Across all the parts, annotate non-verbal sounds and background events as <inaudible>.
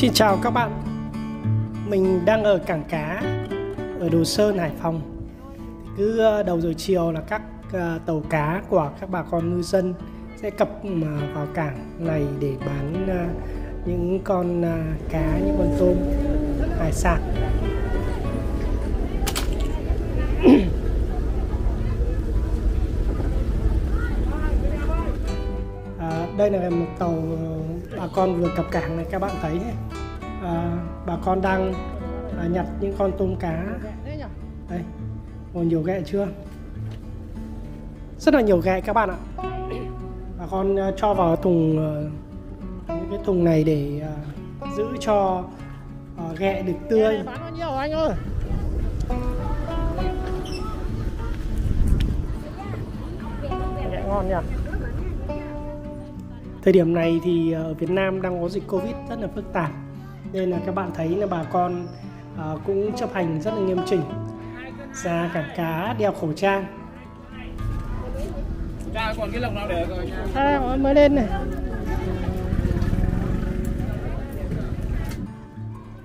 Xin chào các bạn. Mình đang ở cảng cá Ở Đồ Sơn, Hải Phòng. Cứ ờ, đầu giờ chiều là các ờ, tàu cá của các bà con ngư dân Sẽ cập ừ, vào cảng này để bán ờ, những con cá, những con tôm, hải sản. Đây là một tàu ờ, bà con vừa cập cảng này các bạn thấy nhé. À, bà con đang à, nhặt những con tôm cá. Đây còn nhiều ghẹ chưa? Rất là nhiều ghẹ các bạn ạ. Bà con à, cho vào thùng ờ, những cái thùng này để à, giữ cho à, ghẹ được tươi. Bán bao nhiêu anh ơi? Ghẹ ngon nhỉ? Thời điểm này thì ở Việt Nam đang có dịch Covid rất là phức tạp nên là các bạn thấy là bà con à, cũng chấp hành rất là nghiêm chỉnh. Ra cảng cá đeo khẩu trang. Cha còn cái lồng nào để rồi À, mới lên này.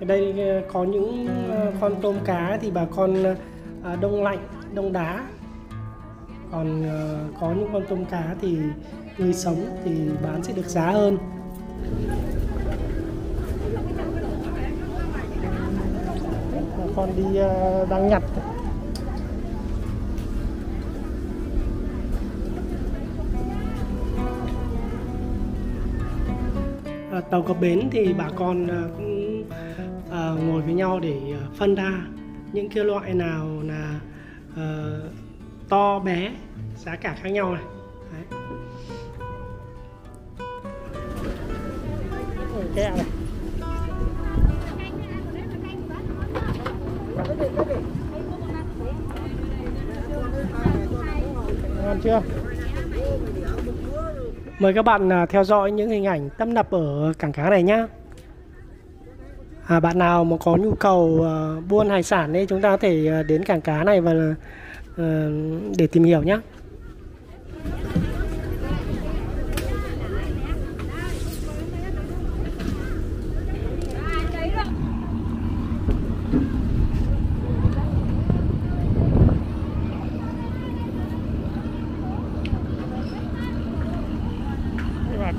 ở đây ờ, có những ờ, con tôm cá thì bà con ờ, đông lạnh đông đá. Còn ờ, có những con tôm cá thì người sống thì bán sẽ được giá hơn. Bà con đi ờ, đang nhặt. À, tàu cập bến thì bà con ờ, cũng à, ngồi với nhau để phân ra. Những cái loại nào là à, to bé giá cả khác nhau này. Ôi, này. Ngon chưa? mời các bạn à, theo dõi những hình ảnh tấp nập ở cảng cá này nhá à, bạn nào mà có nhu cầu à, buôn hải sản thì chúng ta có thể à, đến cảng cá này và để tìm hiểu nhé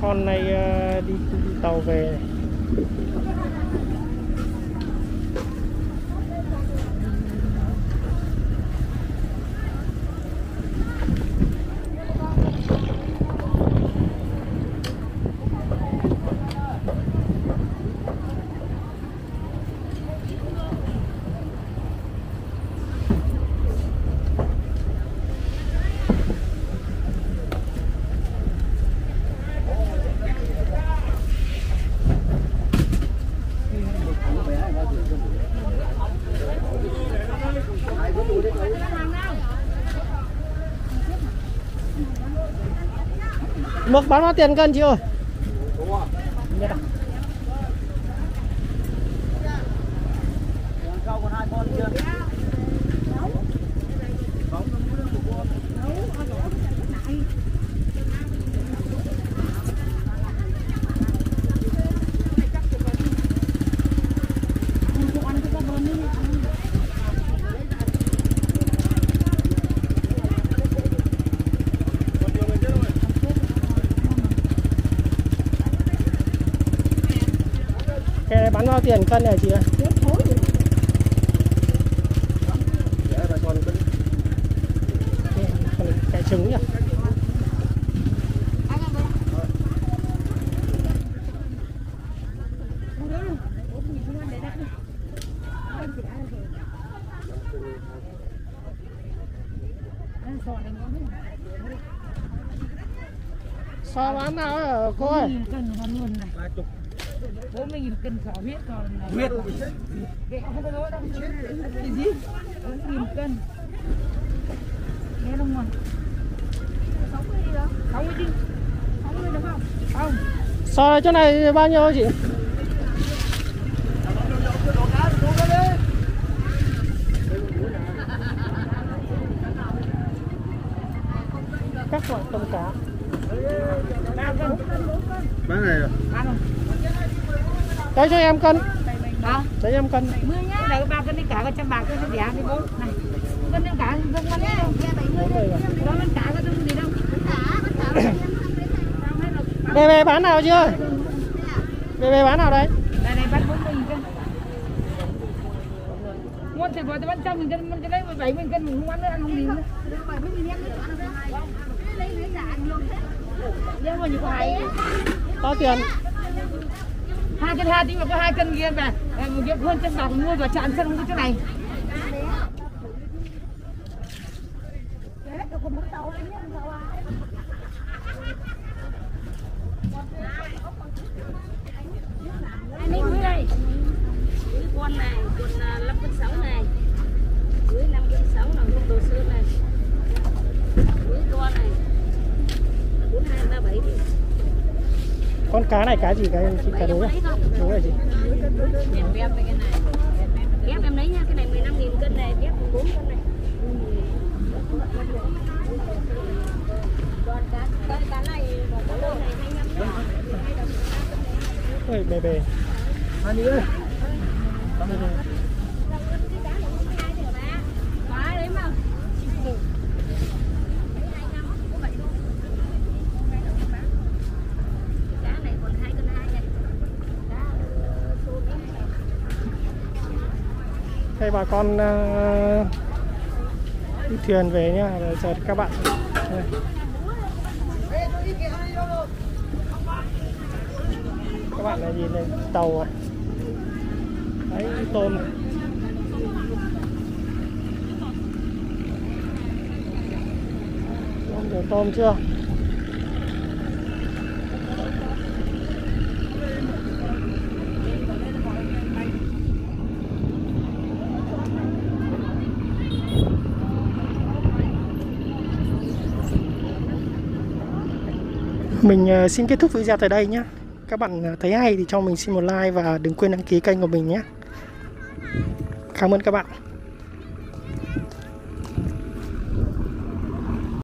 con này ờ, đi, đi tàu về. Này. Bán bao tiền cân chị ơi? Biết à? Cái này bán bao tiền cân này chị ơi? Còn cái trứng nhỉ? So bán nào ở cô ơi? Mươi nghìn cân sò huyết còn là Huyết. ghẹ không có lỗi đâu. Cái gì? Bốn nghìn cân nghe đông ngoài sáu mươi đi đâu sáu mươi đi. Sáu mươi được không? Không. So chỗ này bao nhiêu chị? Các loại tôm cá. Bán này rồi ăn không Đấy cho em cân Hả? Đấy em cân Mươi nhá. Đây ba cân đi cả có trăm bạc cân nó rẻ đi bố. Này. Cân đi cả không cân đi. Bốn mươi mà. Đó nó cả có gì đâu. <coughs> Bề bề bán nào chưa Bề bề bán nào đấy Đây này bán 40 cân. Mua thì bỏ bán trăm nghìn cân, mình cái đấy 70 cân mình không bán nữa ăn không đi nữa. Nếu mà như có hai Bao tiền hai cân hai tí mà có hai cân kia về ờ, một cái hơn trăm bạc mua và tràn sân không có chỗ này con này, con à, 5 cân 6 này. Dưới 5 cân 6 là con đồ sơn này. Dưới con này. 42 37 thì con cá này cá gì cái chị cá đối à lấy? Đúng rồi chị Bẹp bẹp cái này. Bẹp em lấy nha, cái này 15 000 cân này, bẹp 4 cân này. Còn cá cá này, cá lô này 25 000 Ôi bề bề đấy mà. Cá này còn 2 cân 2 này. Cá ờ, xô này. Đây bà con ờ, đi thuyền về nhá. Rồi giờ các bạn. Đây. các bạn này nhìn này tàu này đấy tôm. Này tôm rồi tôm chưa? Mình ờ, xin kết thúc video tại đây nhé. Các bạn ờ, thấy hay thì cho mình xin một like và đừng quên đăng ký kênh của mình nhé. Cảm ơn các bạn.